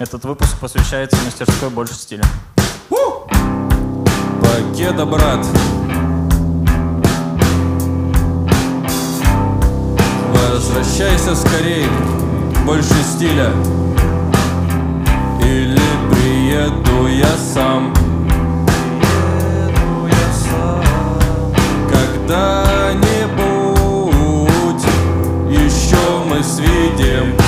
Этот выпуск посвящается мастерской больше стиля. Пакета, брат. Возвращайся скорей, больше стиля. Или приеду я сам. Приеду я сам. Когда-нибудь еще мы свидим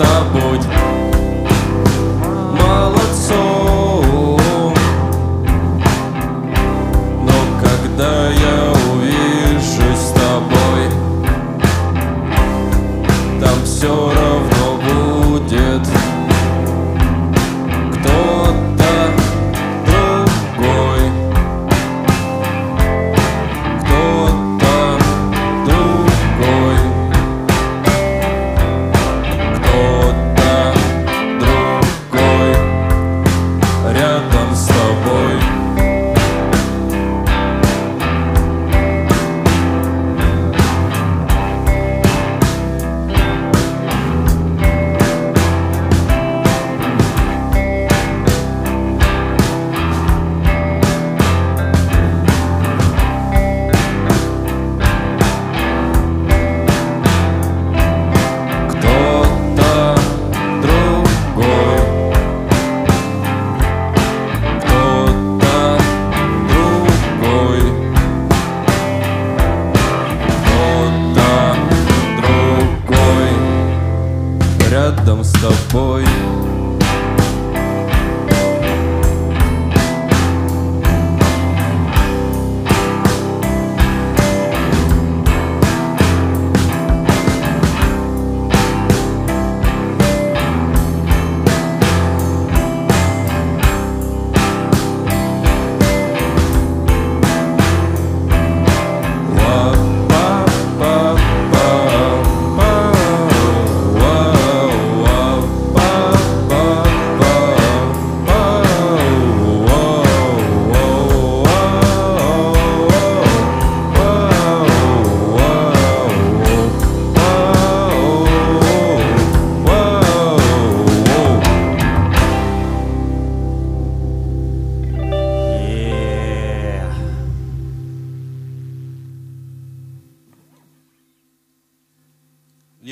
что-нибудь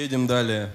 видим далее.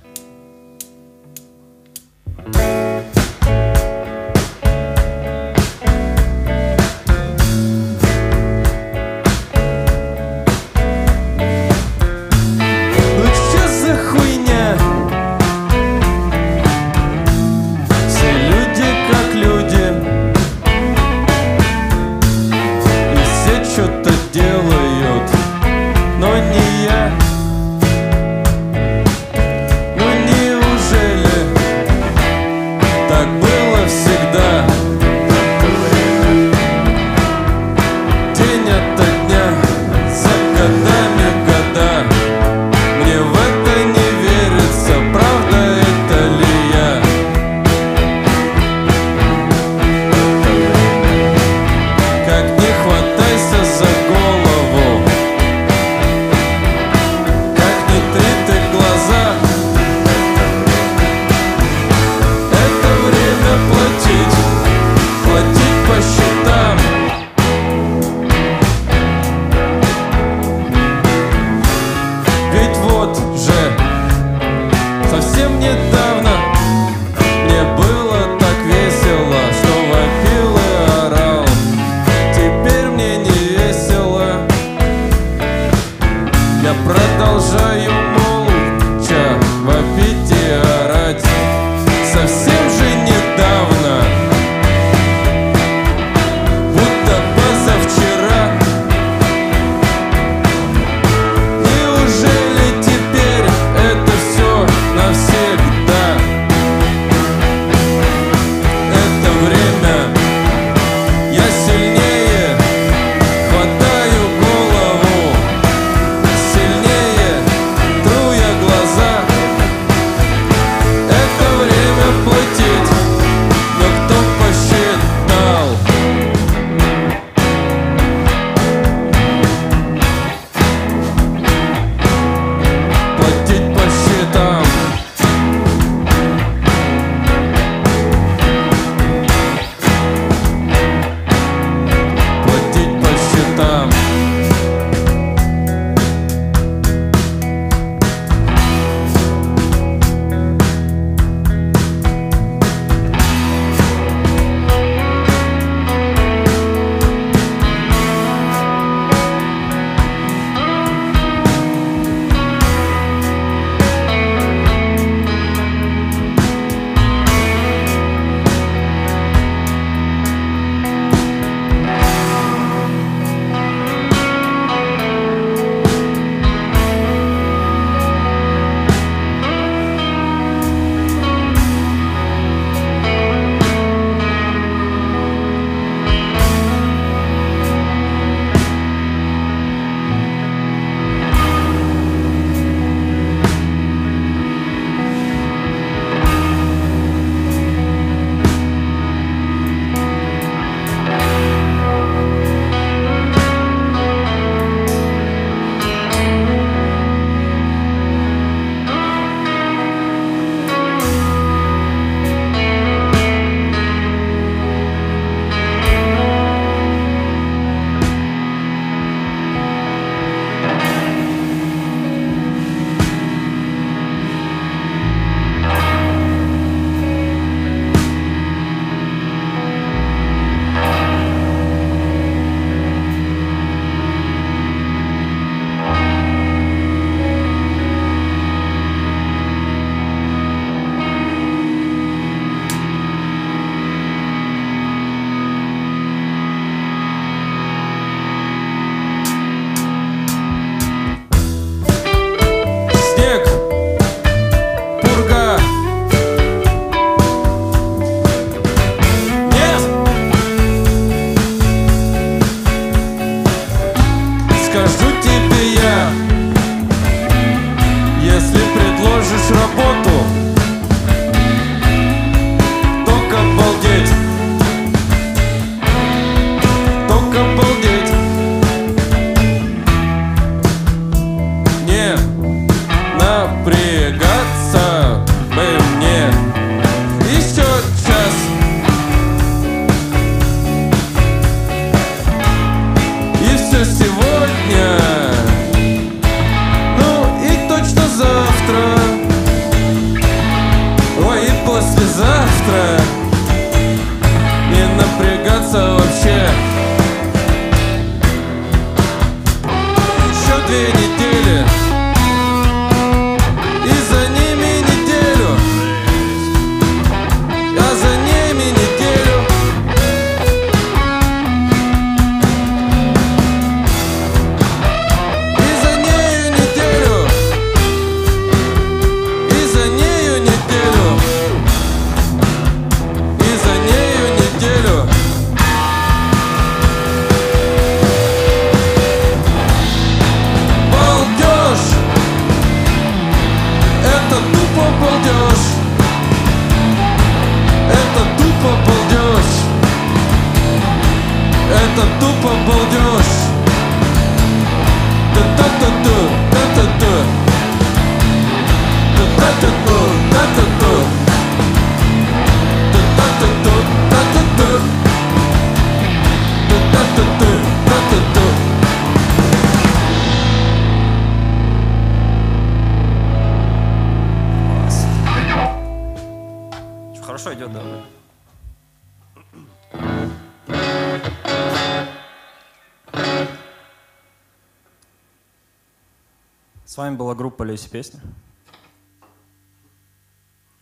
вами была группа Леси песни».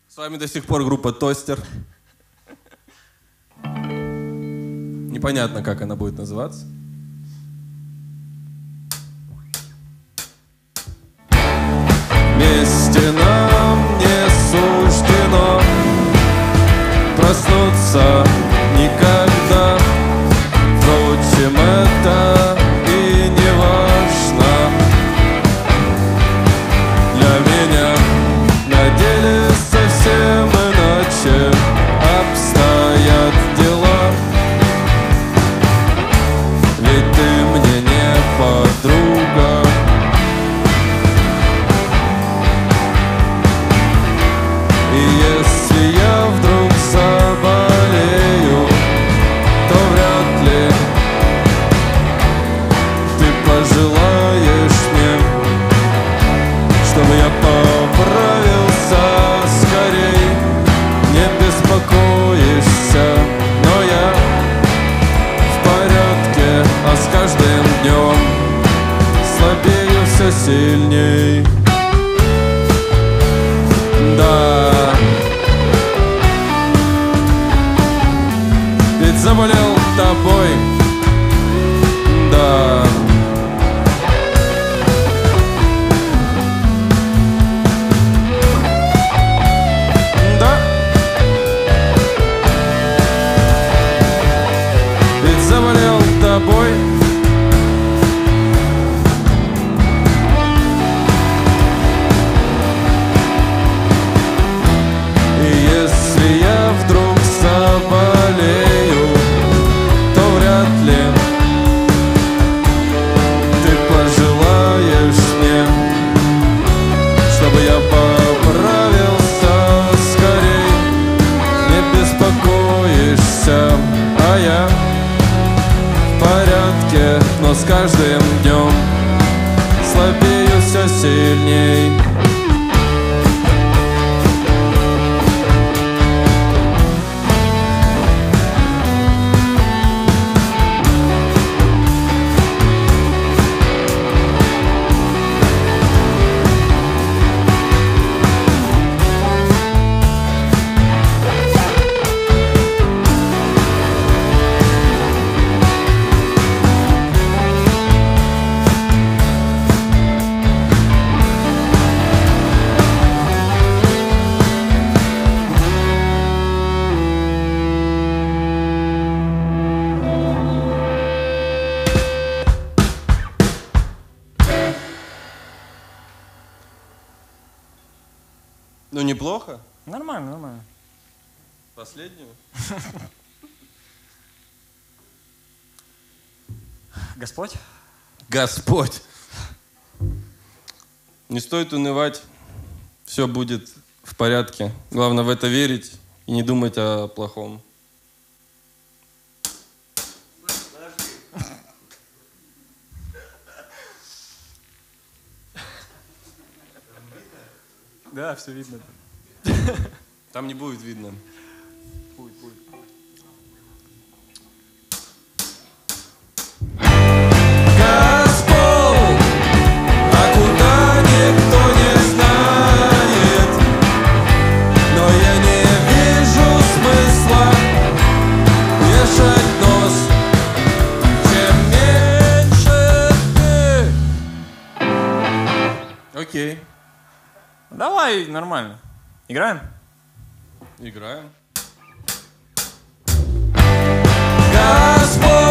С вами до сих пор группа «Тостер». Непонятно, как она будет называться. Вместе нам не суждено проснуться что в порядке, но с каждым днем слабею все сильней. Господь? Господь. Не стоит унывать, все будет в порядке. Главное в это верить и не думать о плохом. Да, все видно. Там не будет видно. нормально. Играем? Играем. Господь!